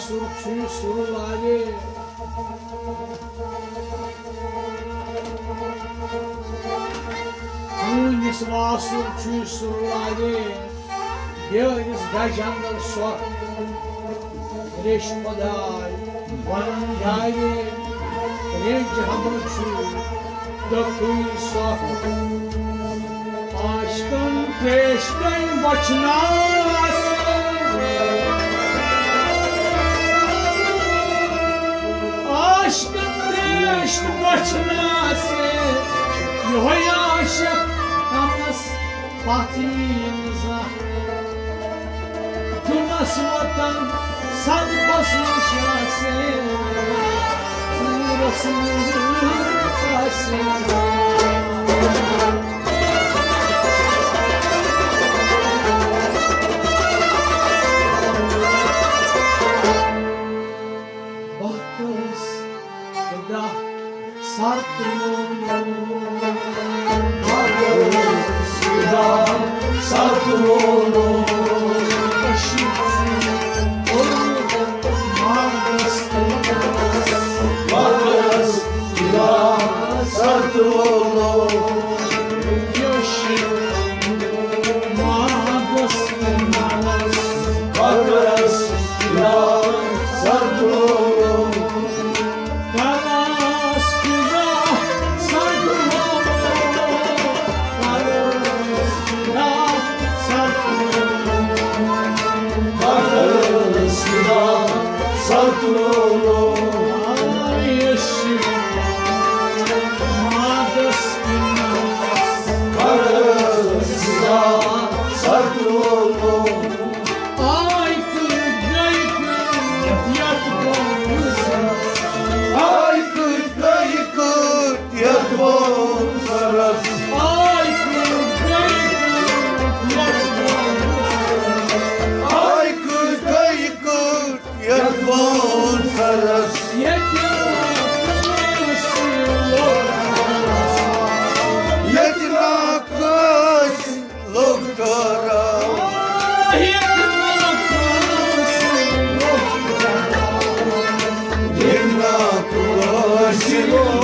सुरक्षण सुरू लागे निस्वासुर सुरू लागे देव निस गाशांगल स्वर Krishpadai, Vandhyaye, Rejhabuchu, Dakul Sahu. Aşkın peşten başlasın. Aşkın peşten başlasın. Yuhay aşık yalnız Fatih'imize. Bu nasıl vatan? basmış yasin Burasındır Fasin Sarp Dumur Senhor.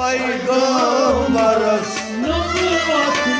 Bay Doğum Baros. Nurlu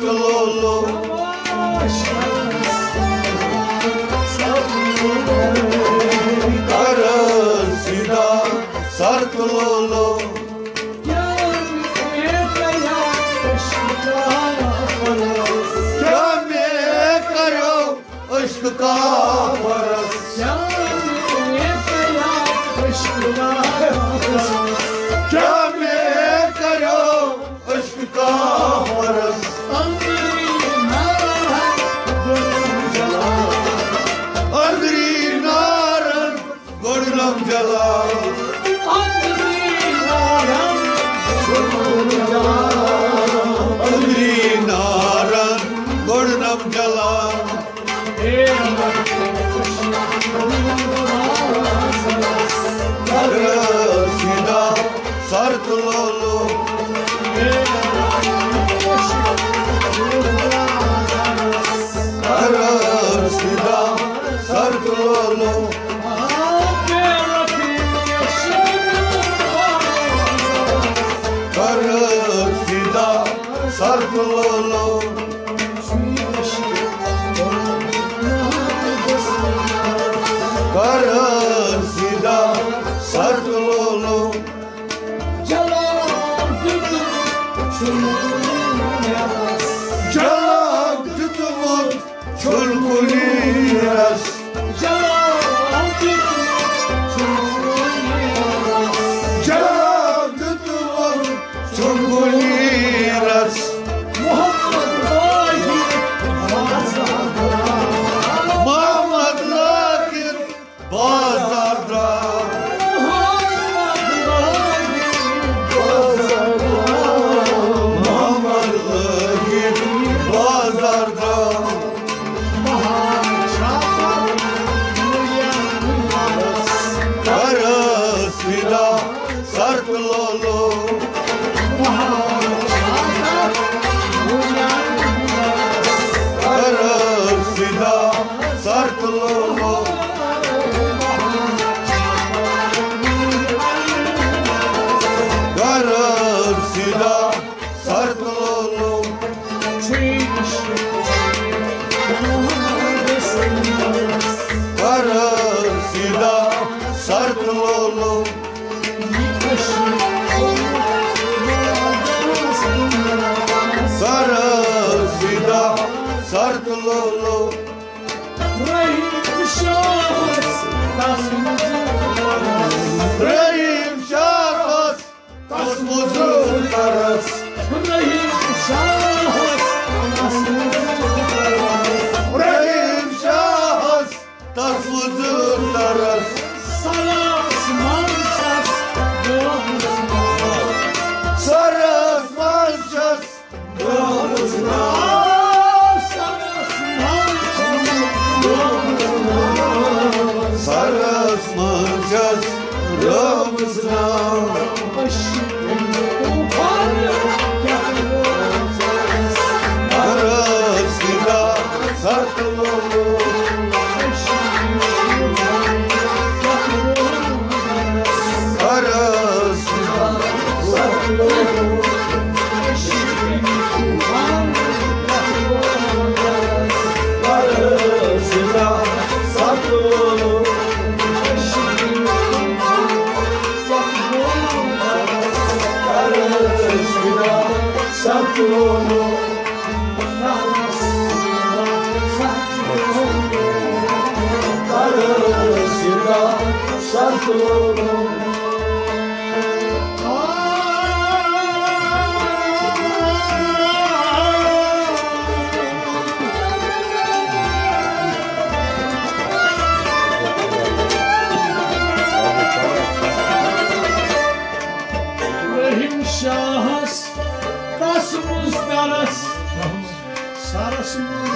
Saklı Karısına sarkılı Kamil karo ışkı kapı of Galal. Sarkılolu Rahim şahıs Tasmuzu karas Rahim şahıs Tasmuzu karas Christmas.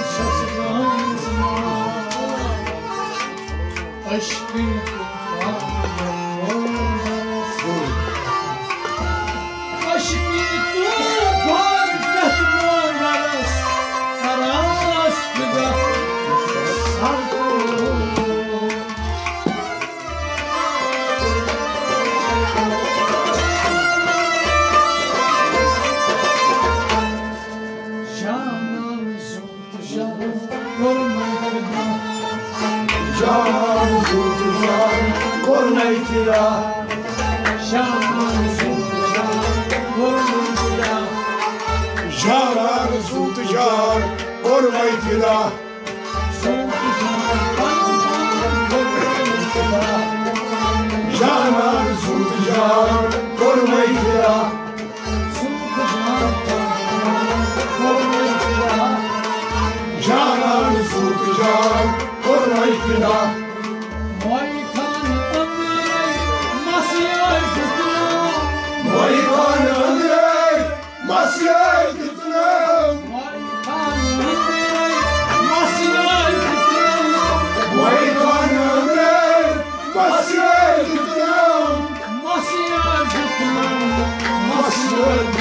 silah Yanar zulcan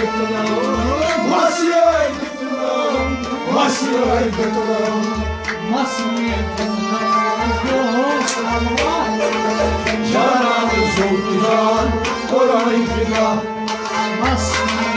Aydıklı'dan Masri Aydıklı'dan Masri Aydıklı'dan Masri Aydıklı'dan Yaranı zorludan Koran inkıdan Masri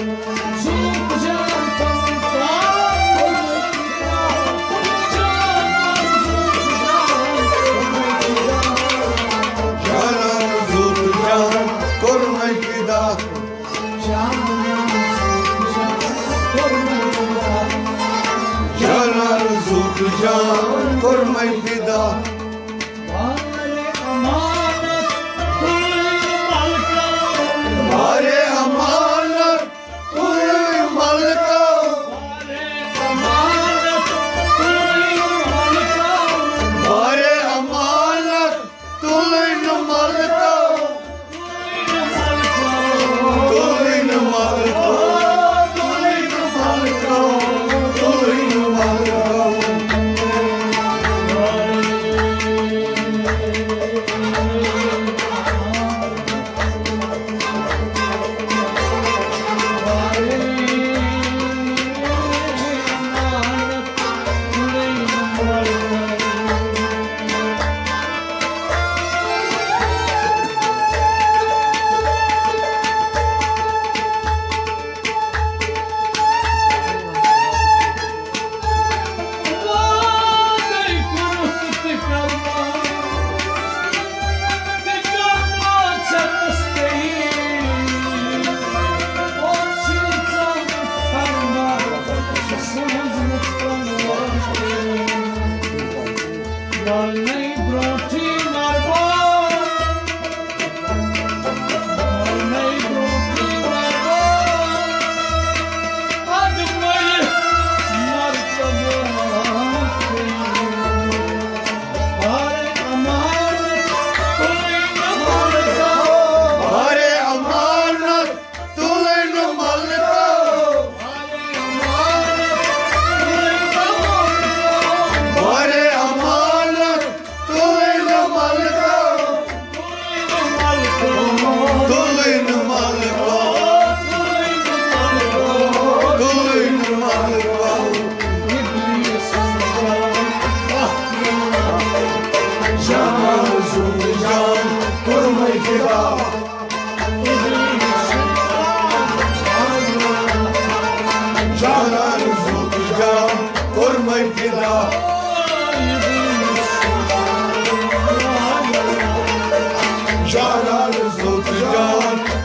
Thank you.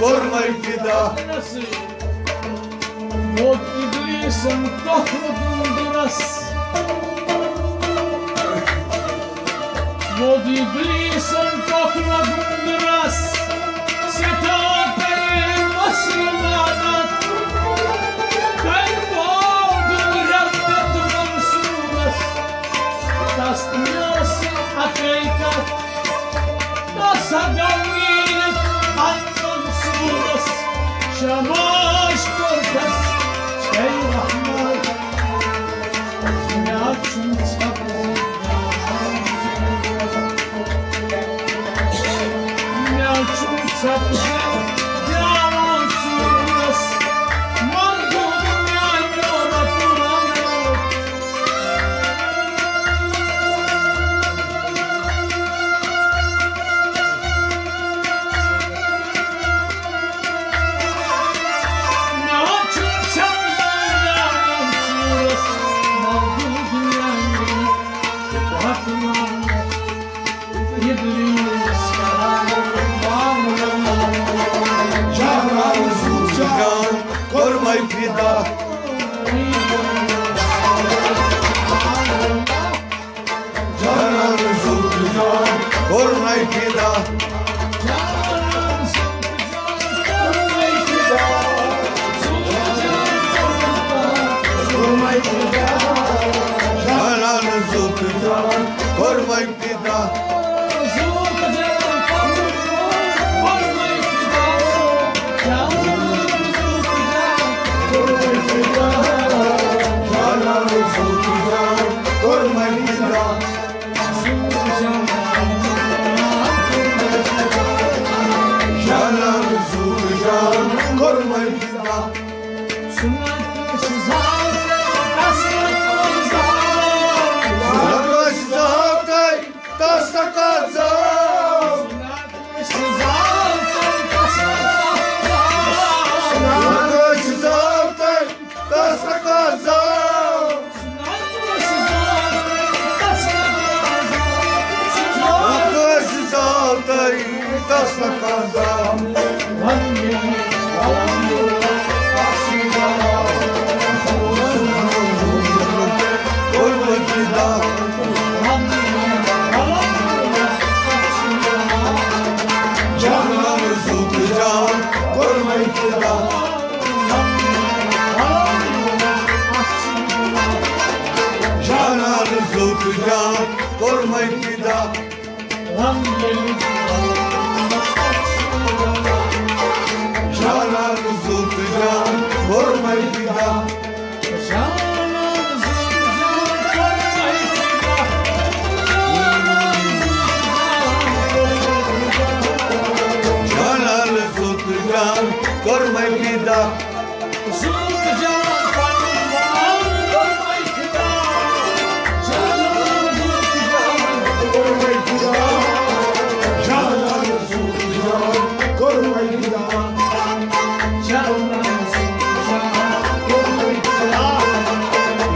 sormayın ki daha nasıl? Mod iblisin kahrolun biraz. Mod iblisin kahrolun biraz. Cananı sultuca, korma iktidar. Lan benim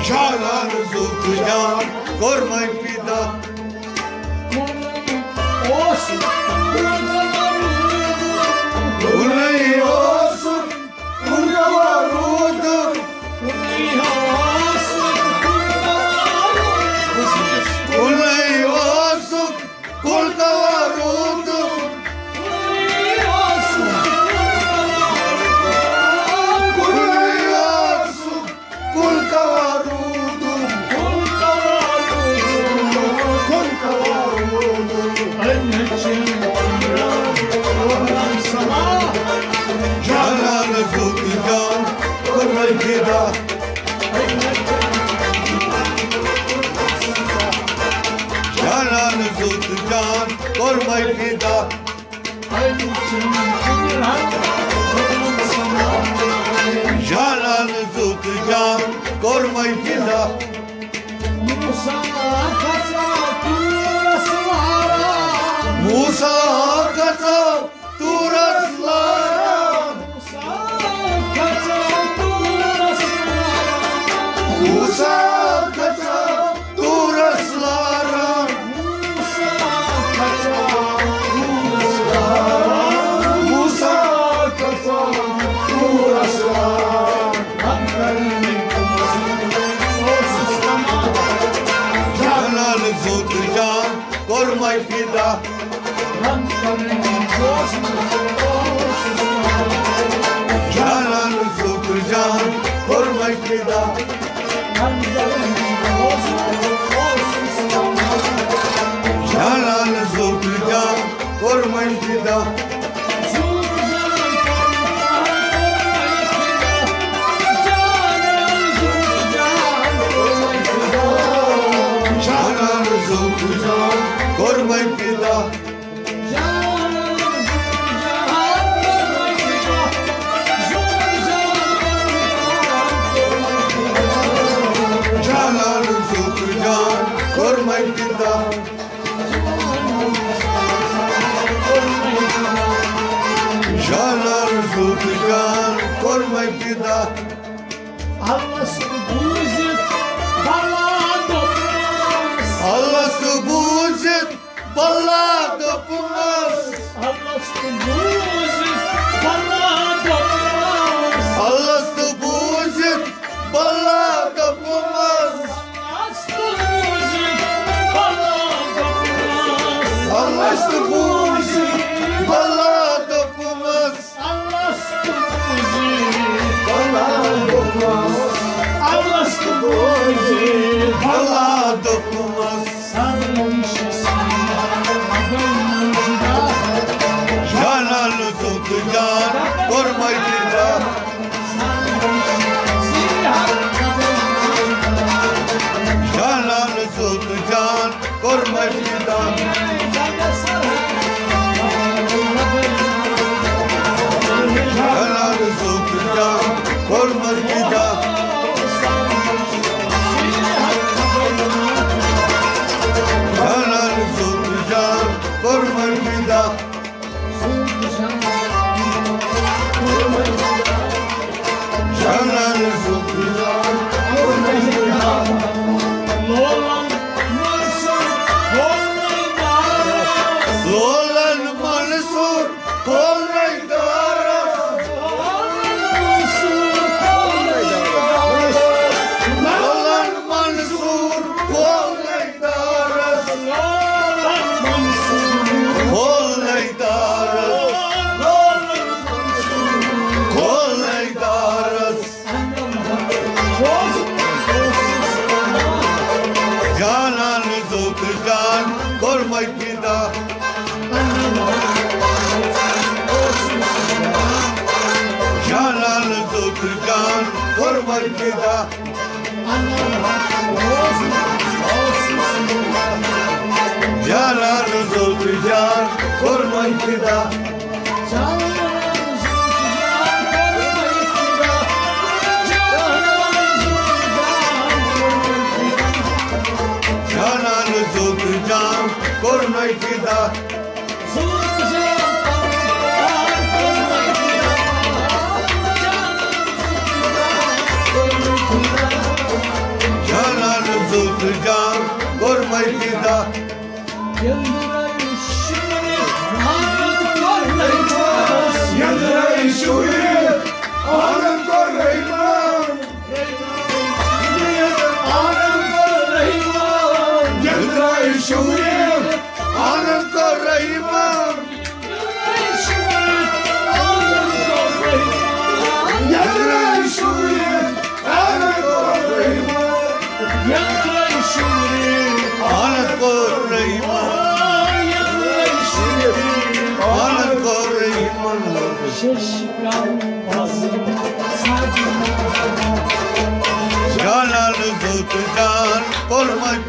Çağlar zukyan Kormay fidan Ay, Gilda. Musa, Afar. Fida Canan Kormayın fida Kormayın fida Canan Zulfican Kormayın fida Canan Zulfican Kormayın fida Canan Yandırayım şurayı, yandırayım şurayı. Follow my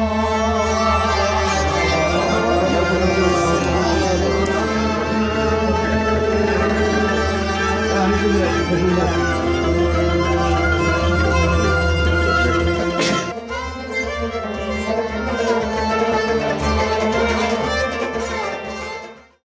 Gracias,